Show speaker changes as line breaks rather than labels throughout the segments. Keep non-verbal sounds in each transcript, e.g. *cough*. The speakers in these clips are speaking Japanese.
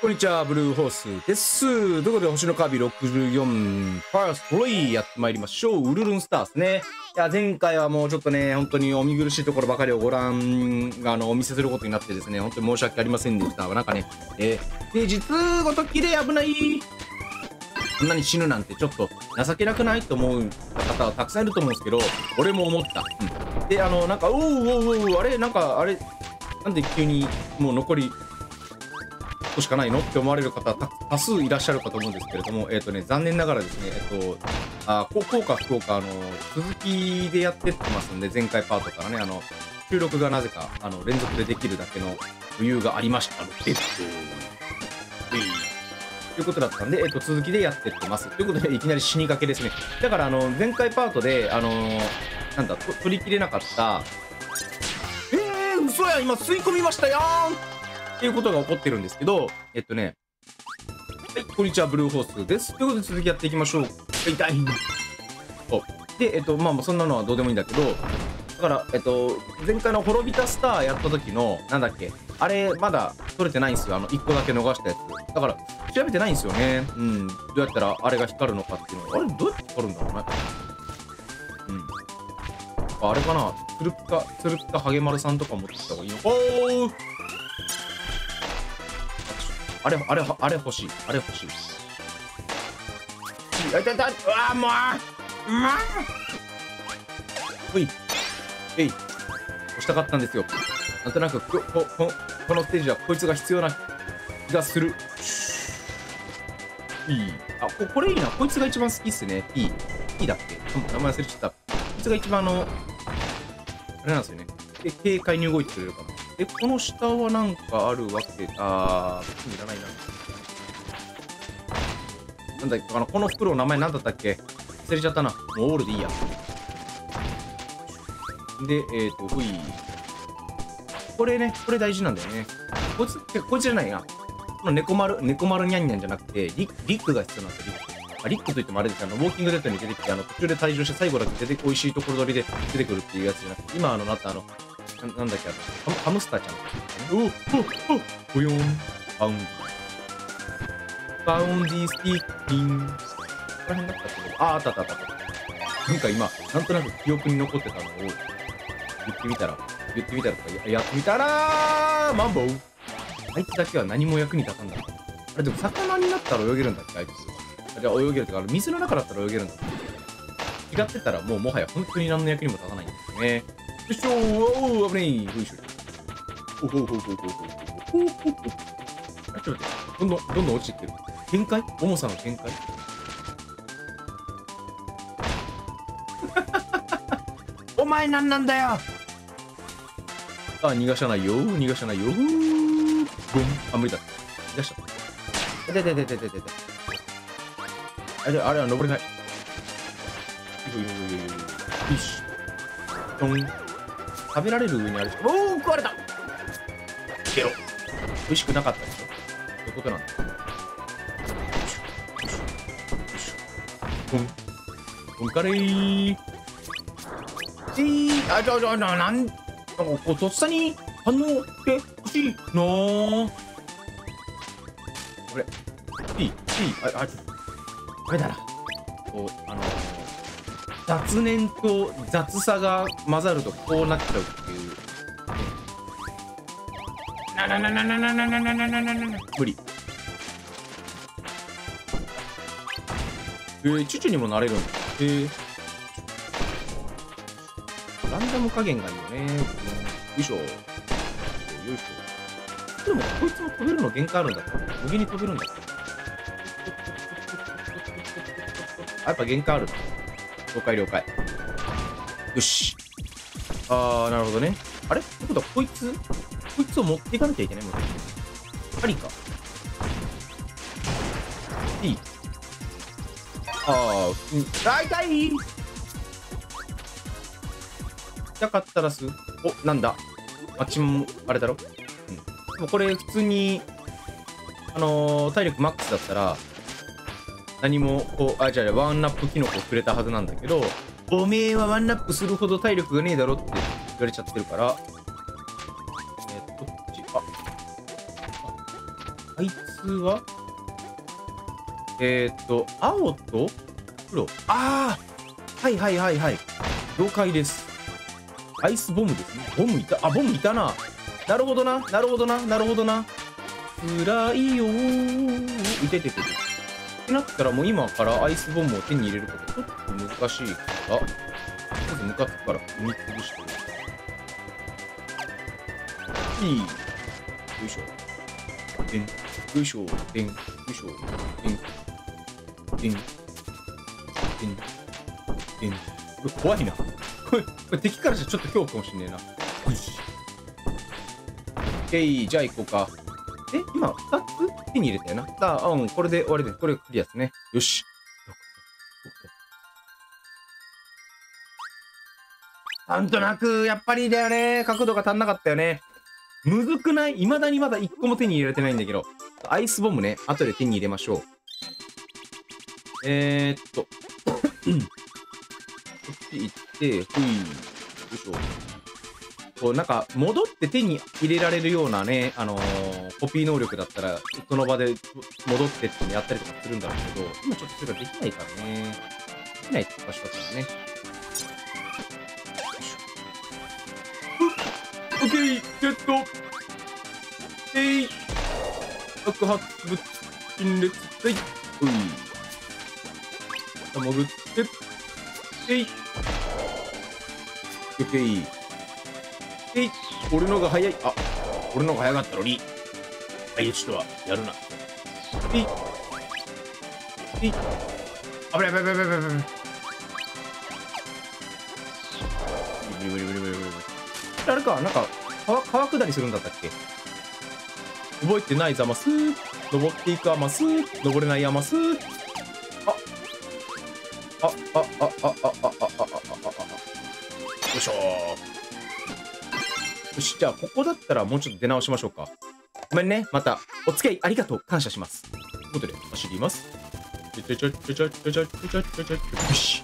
こんにちは、ブルーホースです。ということで、星のカービィ64、ファーストロイやってまいりましょう。ウルルンスターですね。いや、前回はもうちょっとね、本当にお見苦しいところばかりをご覧、あの、お見せすることになってですね、本当に申し訳ありませんでした。なんかね、えーで、実ごときで危ない。こんなに死ぬなんてちょっと情けなくないと思う方はたくさんいると思うんですけど、俺も思った。うん、で、あの、なんか、おうおうおう、あれ、なんか、あれ、なんで急にもう残りとしかないのって思われる方多数いらっしゃるかと思うんですけれども、えっ、とね、残念ながらですね、えっ、と、あ、こ福岡、福岡、あの、続きでやってってますんで、前回パートからね、あの、収録がなぜか、あの、連続でできるだけの余裕がありましたので、えっと、いということだったんで、えっと、続きでやってってます。ということで、いきなり死にかけですね。だから、あの、前回パートで、あのなんだ、取り切れなかった、えー、嘘や、今吸い込みましたよーんっていうことが起こってるんですけど、えっとね、はい、こんにちは、ブルーホースです。ということで、続きやっていきましょう。痛い。おで、えっと、まあまあ、そんなのはどうでもいいんだけど、だから、えっと、前回の滅びたスターやった時の、なんだっけ、あれ、まだ取れてないんですよ。あの、1個だけ逃したやつ。だから、調べてないんですよね。うん。どうやったらあれが光るのかっていうのあれ、どうやって光るんだろうね。うん。ああれかなつるっか、つるっかハゲマルさんとか持ってきた方がいいのおーあれ、あれ、あれ欲しい。あれ欲しい。あ、痛い痛い。うわー、もうまあほい。えい。押したかったんですよ。なんとなくこ、こ、ここのステージはこいつが必要な気がする。いい。あ、ここれいいな。こいつが一番好きっすね。いい。いいだっけ名前忘れちゃった。こいつが一番あの、あれなんですよね。で軽快に動いてくれるかも。で、この下はなんかあるわけ、あー、いらないな。なんだっけ、あの、この袋の名前なんだったっけ？忘れちゃったな。もうオールでいいや。で、えっ、ー、と、ほい。これね、これ大事なんだよね。こいつ、こいつじゃないな。この猫丸、猫丸ニャンニャンじゃなくて、リリックが必要なんですよ、リック。あリックといってもあれですあの、ウォーキングデッドに出てきて、あの、途中で退場して最後だけ出て、美味しいところ取りで出てくるっていうやつじゃなくて、今、あの、なったあの、なんだっけ、あの、ハムスターちゃん。おおおおボヨン。バウンディ。バウンディスティッキン。ここら辺だったっけ？あ、ああったあったあった。なんか今、なんとなく記憶に残ってたのを言ってみたら、言ってみたらとか、やってみたらマンボウあいつだけは何も役に立たんだ。あれでも魚になったら泳げるんだっけあいつ。あじゃあ泳げるってか、あの水の中だったら泳げるんだっけ。違ってたらもうもはや本当に何の役にも立たないんですよね。よ。いしょーお危ないよ。いしょ。ほほほほほほほほほほあちょっと待って。どんどん、どんどん落ちてってる。限界重さの限界お前なんなんだよあ、逃がさないよ逃がさないよゴン。あ、無理だ。逃がした。ででででで。あれ、あれは登れない。よいよいよいよいよいよし。トン。食べられる上にあるし。おお食われた。ゲロ。美味しくなかったでしょそういうことなんだ。トン。トンカレー。えー、あ、じゃあじゃあな、なん、なん。かこう、とっさに反応してほしいなぁ。これ、いい、いい、あ、あ、これだな。こう、あのー、雑念と雑さが混ざるとこうなっちゃうっていう。なななななななななななな無理。えー、チュチュにもなれるんだ。えー。ランダム加減がいいよね。よいしょ。よいしょ。でも、こいつも飛べるの限界あるんだったら、上に飛べるんだったら。あ、やっぱ限界あるな。了解了解。よし。あー、なるほどね。あれ？ってことは、こいつ、こいつを持っていかなきゃいけない？もん。針か。いい。あー、うん、あ、痛い痛かったらす。お、なんだ。あっちも、あれだろ？うん。でもこれ、普通に、あのー、体力マックスだったら、何も、こう、あ、じゃあ、ワンナップキノコくれたはずなんだけど、おめえはワンナップするほど体力がねえだろって言われちゃってるから、えー、こっち、あ、あいつは？えー、っと、青と黒。ああはいはいはいはい。了解です。アイスボムですね。ボムいた。あ、ボムいたな。なるほどな。なるほどな。なるほどな。辛いよー。いてててて。ってなったらもう今からアイスボムを手に入れることちょっと難しいから、まずムカつくから踏み潰していい。よいしょ。でん。よいしょ。でん。よいしょ。でん。でん。でん。でん。これ怖いな。これ、これ敵からしたらちょっと恐怖かもしんねえな。よし。オッケー、じゃあ行こうか。え、今、2つ手に入れたよな。さあ、うん、これで終わりです。これクリアですね。よし。なんとなく、やっぱりだよね。角度が足んなかったよね。むずくない？未だにまだ1個も手に入れてないんだけど。アイスボムね、後で手に入れましょう。えー、っと。こっち行って、ほい。よいしょ。こうなんか戻って手に入れられるようなね、あのーコピー能力だったら、その場で戻ってってやったりとかするんだろうけど、今ちょっとそれができないからね。できないって場所だからね。よいしょ。オッケーゲット。えい。爆発物陳列はい。おい潜って。えい。オッケーえい俺のが早い。あ俺のが早かったのに。あいつとはやるな。えい。えい。危ない危ない危ない危ないブリブリブリブリブリブリあれかなんか川川下りするんだったっけ？覚えてないざますー登っていくあますー登れないあますー。あああああああああああああよいしょよじゃあここだったらもうちょっと出直しましょうか。ごめんねまた。お付き合いありがとう。感謝します。ということで走ります。ちょちょちょちょちょちょちょちょちょちょよし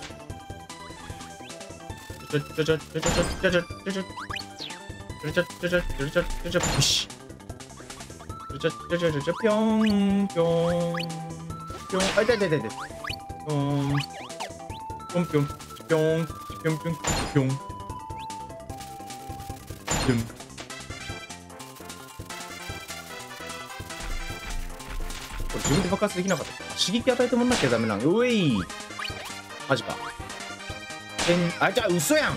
ちょちょちょちょちょちょちょちょちょちょちょちょちょちょちょちょよしちょちょちょちょちょぴょーんぴょーんぴょんあいたいたいたいたぴょーんぴょんぴょんぴょんぴょんぴょんぴょんぴょん自分で爆発できなかった。刺激与えてもんなきゃダメなの。うえいマジか。えん、あ、じゃあ嘘やん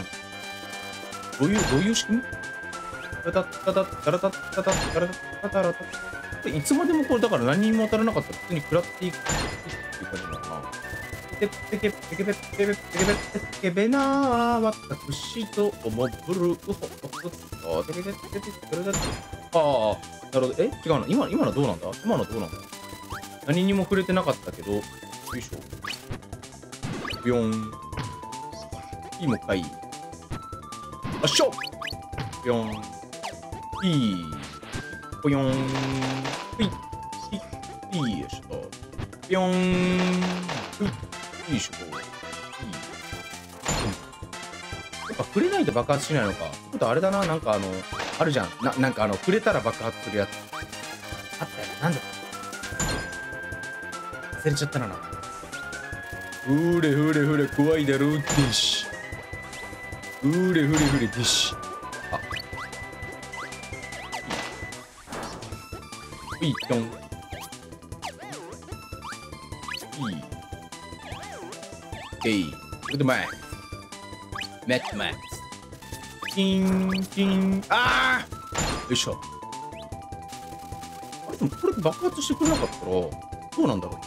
どういう、どういう仕組み？だタだだタだだタだだラだタいつまでもこれだから何にも当たらなかったら普通に食らっていくっていう感じなのかなテケテケテケベテケベテケベテケベなあ私と思ぶるうほほああなるほどえ違うの今今のどうなんだ今のどうなんだ何にも触れてなかったけどよいしょ。ビヨン。いいもかい。あっしょビヨン。いい。ぽよん。ほい。いい。いいよしとぴょんふい。いいしょ。いい。やっぱ触れないと爆発しないのか。ちょっとあれだな。なんかあのあるじゃん。ななんかあの触れたら爆発するやつ。れちゃったな。なふれふれふれ怖いだろうでし。ふれふれふれでしあ。いいぴょん。いい。えい。グッドマックスマックマックスチンチン。あー。よいしょ。でもこれ爆発してくれなかったらどうなんだろう。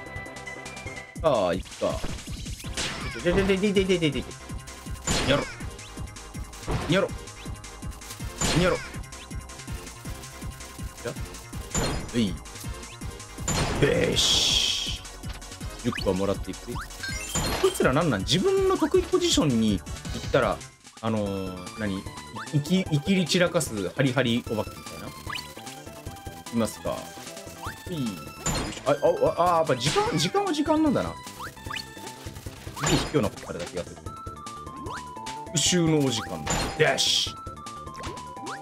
さあ行くか。でででででででで。にゃろ。にゃろ。にゃろ。じゃはい。よし。10個はもらっていく。こいつらなんなん？自分の得意ポジションに行ったらあのー、何？いきいきり散らかすハリハリお化けみたいな？いますか？いいあああやっぱ時間時間は時間なんだな。すげえ卑怯なことされた気がする。復習のお時間。だよし。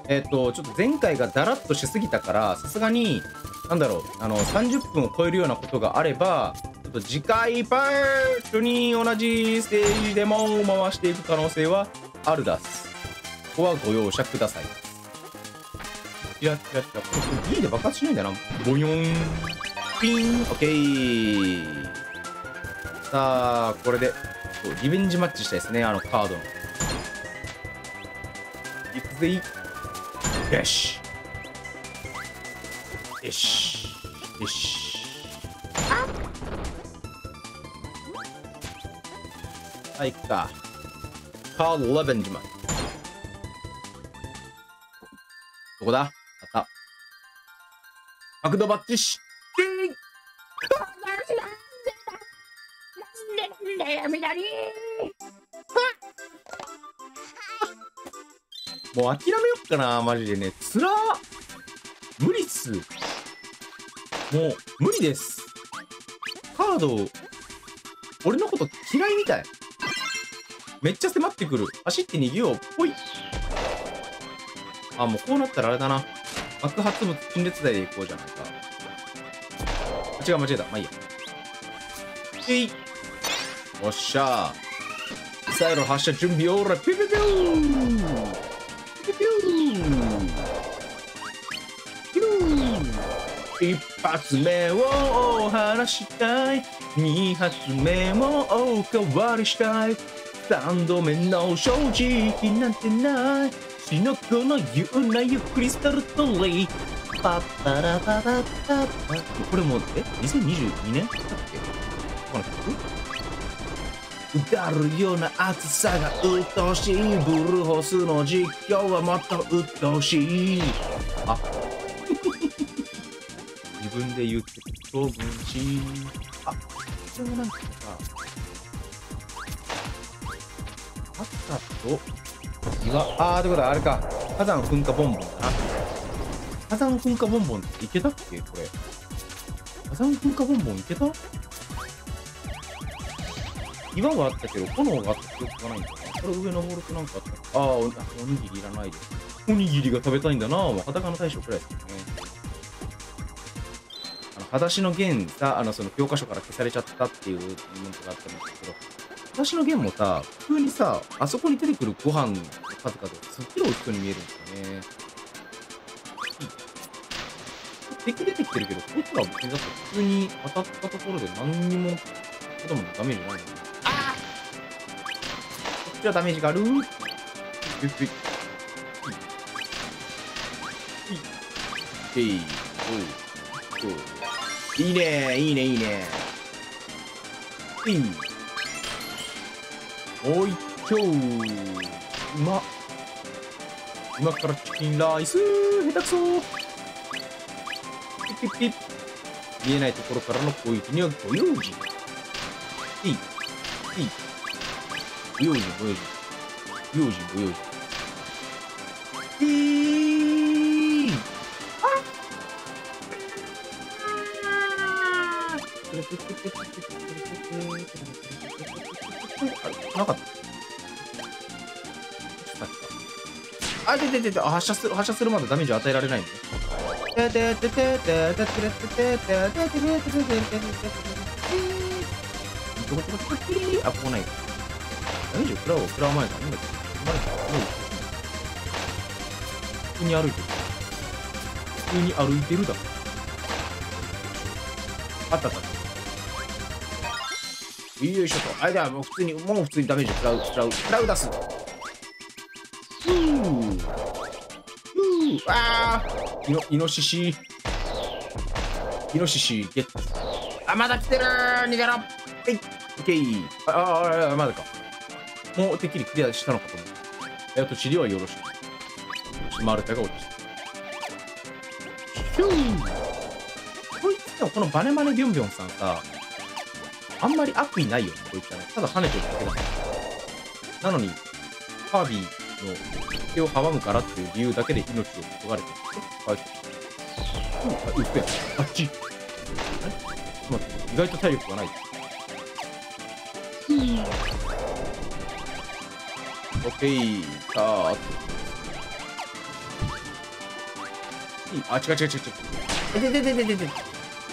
えっ、ー、とちょっと前回がだらっとしすぎたからさすがになんだろうあの30分を超えるようなことがあればちょっと次回パートに同じステージでも回していく可能性はあるだす。ここはご容赦ください。キラキラキラこれ B で爆発しないんだな。ボヨーン。ピン。オッケー。さあこれでリベンジマッチしたいですねあのカードの。いくぜい。よし。よし。よし。はい行くか。カード11時までどこだ？あった。角度バッチもう諦めよっかな、マジでね。つら無理っす。もう、無理です。カード、俺のこと嫌いみたい。めっちゃ迫ってくる。走って逃げよう。ぽい。あ、もうこうなったらあれだな。爆発物陳列台で行こうじゃないか。違う、間違えた。まあいいや。えい。おっしゃ。ー。ミサイル発射準備オーラピュピュー。ピュー。一発目をお話したい。二発目もおかわりしたい。三度目の正直なんてない。死の子の言うなよクリスタルトレイ。パッパラパパパパこれもえ？2022年？だっけ？この曲うだるような暑さが鬱陶しいブルーホースの実況はもっと鬱陶しい。あ。*laughs* 自分で言って当分し。あ。これもなんか。さあったと。岩あーってことはあれか。火山噴火ボンボンだな。火山噴火ボンボンっていけたっけ？これ。火山噴火ボンボンいけた？岩はあったけど、炎があった記憶がないんだな。これ上登るとなんかあったああお、おにぎりいらないです。おにぎりが食べたいんだなぁ。裸の大将くらいですよね。あの、裸足の弦さ、あの、その教科書から消されちゃったっていうコメントがあったんですけど、裸足の弦もさ、普通にさ、あそこに出てくるご飯の数々すっげえ美味しそうに見えるんですよね。敵出てきてるけど、こいつらは別にだって普通に当たったところで何にも、子供のダメージないのね。ちはダメージがある。いい。いいねいいねいいねいい。おいちょう。うま。今からチキンライス下手くそピッピッピッ。見えないところからの攻撃にはご用心。いい。いい。不用心不用心用心不用心えー、あなかったあ、でででで、発射する、発射するまでダメージ与えられないんだね。あ、ここないか。ダメージを食らおう、食らう前かなんだっけまだ普通に歩いてる。普通に歩いてるだろ。あったあった。よいしょと。あれだ、もう普通に、もう普通にダメージを食らう、食らう、食らう出す。ふぅ。ふぅ。あー。イノ、イノシシ。イノシシ、ゲット。あ、まだ来てる逃げろはい。オッケー。あ、あ、あ、まだか。法的にクリアしたのかと思う。やっと治療はよろしく。マルタが落ちた。ヒューこいつでもこのバネマネビョンビョンさんさ、あんまり悪意ないよね、こいつはね。ただ跳ねてるだけだから。なのに、カービィの手を阻むからっていう理由だけで命を逃れてる。はい。うん、あ、行くやん。あっち。待って、意外と体力がない。オッケーさあああ違う違う違う違うでででででで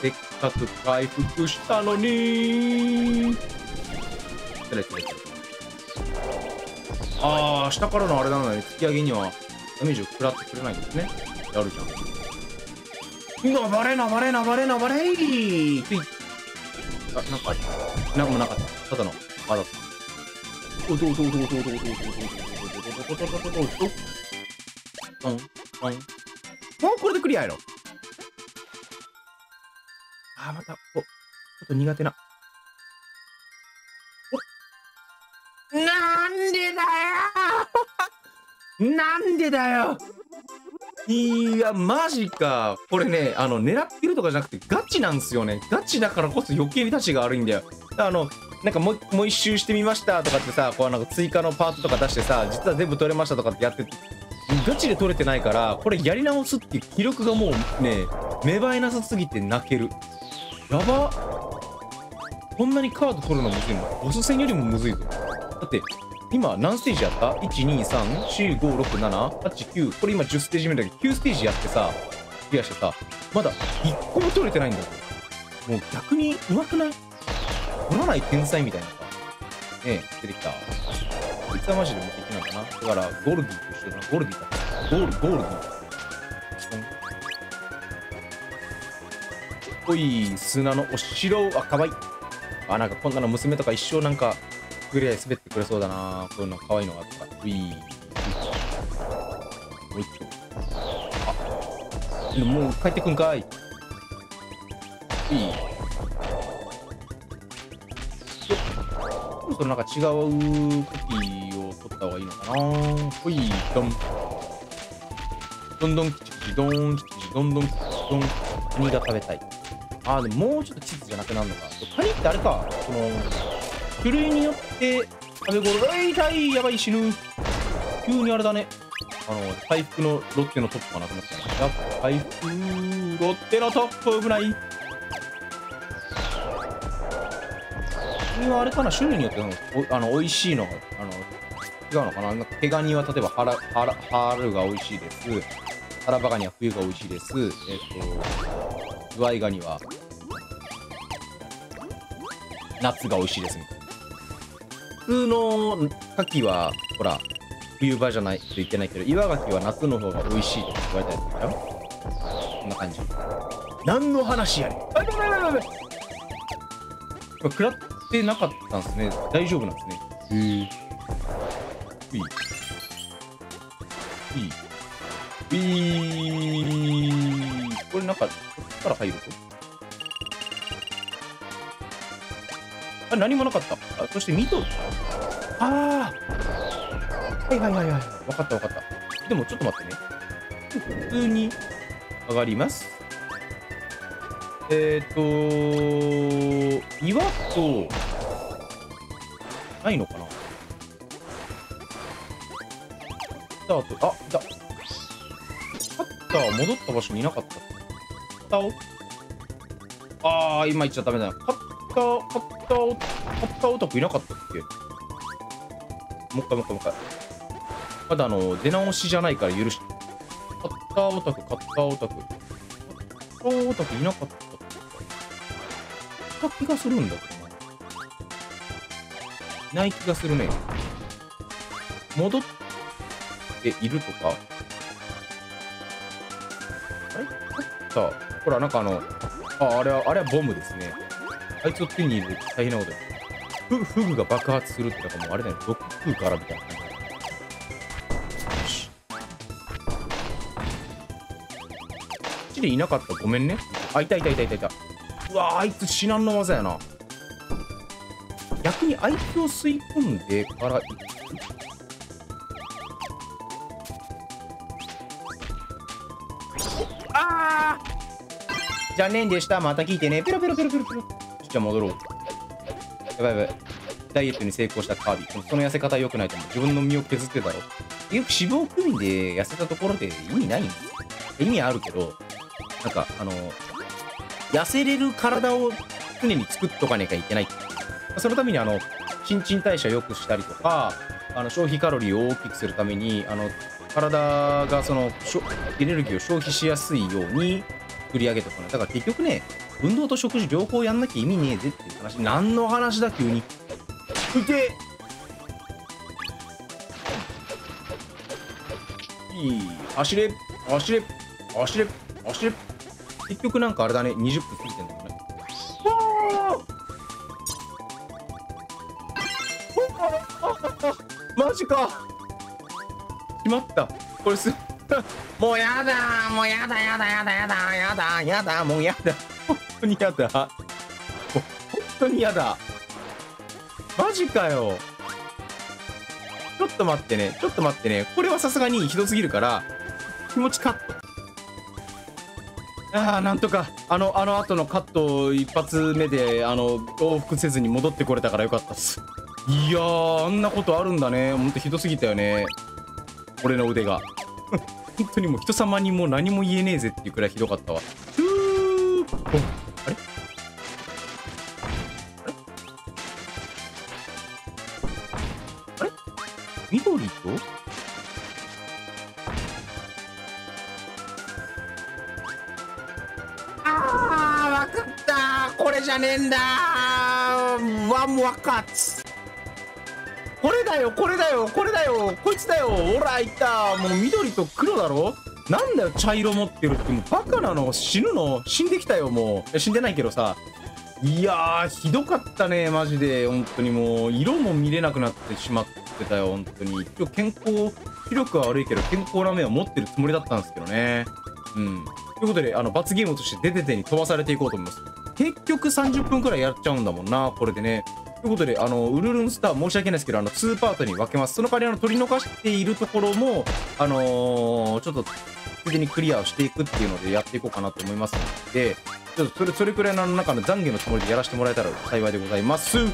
せっかく回復したのにああ下からのあれなのに突き上げにはダメージを食らってくれないんですねやるじゃん暴れな暴れな暴れな暴れあなんか何もなかったただのあだったおどおどおどおどおどおどおどおどおどおどおどおどおどもうこれでクリアやろあどまたおちょっと苦手なおなんでだよなんでだよいや、マジか。これね、あの、狙ってるとかじゃなくて、ガチなんですよね。ガチだからこそ余計に立ちが悪いんだよ。あの、なんかもうもう一周してみましたとかってさ、こうなんか追加のパートとか出してさ、実は全部取れましたとかってやってガチで取れてないから、これやり直すっていう記録がもうね、芽生えなさすぎて泣ける。やばこんなにカード取るのむずいのボス戦よりもむずいぞ。だって、今何ステージやった ?1、2、3、4、5、6、7、8、9。これ今10ステージ目だけど、9ステージやってさ、クリアしてさ、まだ1個も取れてないんだよ。もう逆に上手くない？取らない天才みたいなさ。ねえ、出てきた。こいつはマジで無敵なのかなだから、ゴールディと一緒だな。ゴールディだ。ゴール、ゴールディ。おい、砂のお城。あ、かわいい。あ、なんかこんなの娘とか一生なんか、ぐらい滑ってくれそうだな。こういうのかわいいのがあったら。うい。もう一個。あ、でももう帰ってくんかい。いい。そろそろなんか。違うコピーを取った。方がいいのか。なほい、どん。どんどんきちきち、どんきちき、どんどんきち、どん。カニが食べた。い。あー、でももうちょっと地図じゃなくなるのか。カニってあれか、その、種類によって食べ頃が、えい、痛い、やばい、死ぬ。急にあれだね。あの、回復のロッテのトップがなくなった。ね。やっぱ回復、ロッテのトップ危ない。君はあれかな種類によっておあの美味しいのがあの違うのかな？なんか毛ガニは例えば春春春が美味しいです。タラバガニは冬が美味しいです。えっ、とズワイガニは夏が美味しいです。みたいな普通の牡蠣はほら冬場じゃないと言ってないけど岩牡蠣は夏の方が美味しいとか言われたりするよこんな感じ。何の話やねん。あやばいやばいや食らってなかったんですね。大丈夫なんですね。へえいい。いい。いいこれなんかこっちから入ると？あ何もなかった。あそしてミトああはいはいはいはい。分かった分かった。でもちょっと待ってね。普通に上がりますえっ、ー、と岩とないのかな？スタート。あいたカッター戻った場所にいなかった。カッターを？ああ今言っちゃダメだな。カッターカッターオカッターオタクいなかったっけ？もう一回もう一回もう一回。まだあの出直しじゃないから許してカッターオタクカッターオタク。カッターオタクいなかった。った気がするんだけどないない気がするね。戻っているとか。あれ？カッターほらなんかあのああれはあれはボムですね。あいつを手に入れる大変なことだ。フフグが爆発するってなんかもうあれだよ毒食うからみたいな。こっちでいなかった。ごめんね。あいたいたいたいたいた。うわあいつ至難の技やな逆にあいつを吸い込んでから行くあ残念でした。また聞いてね。ペロペロペロペロペロ。じゃあ戻ろう。やばいやばい。ダイエットに成功したカービィ。その痩せ方良くないと思う。自分の身を削ってたろ。よく脂肪組んで痩せたところで意味ないんです。意味あるけど、なんか、あの、痩せれる体を常に作っとかなきゃいけない。そのために、あの、新陳代謝良くしたりとか、あの消費カロリーを大きくするために、あの、体がそのしょエネルギーを消費しやすいように作り上げておかない。だから結局ね、運動と食事両方やんなきゃ意味ねえぜっていう話。何の話だ、急に。いていい走れ走れ走れ走れ結局なんかあれだね20分過ぎてんだよね。マジか。しまった。これす *laughs* もうやだもうやだやだやだやだやだやだもうやだ。本当にやだ。本当にやだ。マジかよ。ちょっと待ってねちょっと待ってね。これはさすがにひどすぎるから気持ちカット。ああなんとかあのあの後のカット一発目であの往復せずに戻ってこれたからよかったっす。いやあんなことあるんだね。ほんとひどすぎたよね。俺の腕が。*laughs* 本当にもう人様にもう何も言えねえぜっていうくらいひどかったわ。ふーあれ？あれ？緑とゃねえんだ。ワンワカツこれだよこれだよこれだよ。こいつだよ。ほらいた。もう緑と黒だろ。なんだよ茶色持ってるって。もうバカなの。死ぬの？死んできたよもう。死んでないけどさ。いやひどかったねマジで。本当に。もう色も見れなくなってしまってたよ本当に。一応健康視力は悪いけど健康な目は持ってるつもりだったんですけどね。うん。ということであの罰ゲームとして出ててに飛ばされていこうと思います。結局30分くらいやっちゃうんだもんなこれでねということで、あの、ウルルンスター申し訳ないですけど、あの、2パートに分けます。その代わり、あの、取り逃しているところも、あのーちょっと、ついでにクリアをしていくっていうのでやっていこうかなと思いますので、ちょっとそれ、それくらいの中の懺悔のつもりでやらせてもらえたら幸いでございます。こ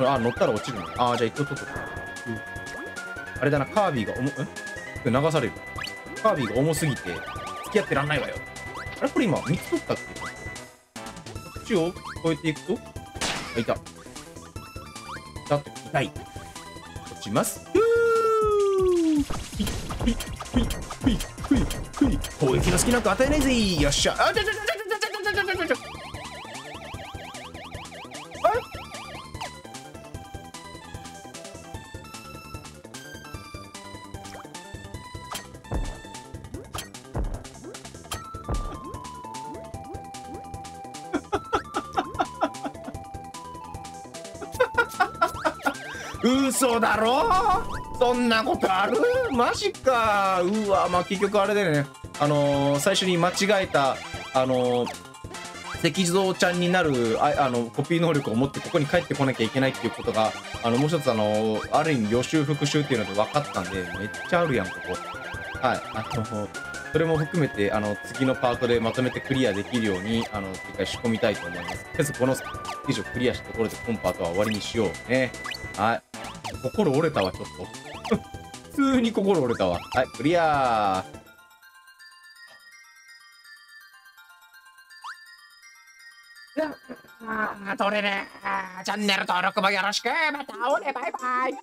れあ、乗ったら落ちるの？あ、じゃあ一個取っとく。あれだな、カービィが重、ん流される。カービィが重すぎて、付き合ってらんないわよ。あれこれ今、3つ取ったっけ？こっちを越えていくと？あいた。だって痛い。落ちます。ふー。ふいふいふいふいふい。ふい攻撃の隙なんか与えないぜ。よっしゃ。あちゃちゃちゃ。ろ？そんなことある？マジか。うわまあ結局あれだよね。あのー最初に間違えたあのー石像ちゃんになるああのコピー能力を持ってここに帰ってこなきゃいけないっていうことがあのもう一つあのある意味予習復習っていうので分かったんでめっちゃあるやんここ。はい。あのそれも含めてあの次のパートでまとめてクリアできるようにあの一回仕込みたいと思います。とりあえずこの以上クリアしたところで今パートは終わりにしようね。はい。心折れたわちょっと。*laughs* 普通に心折れたわ。はいクリア
あー取れねえチャンネル登録もよろしく。また会おうね。バイバイ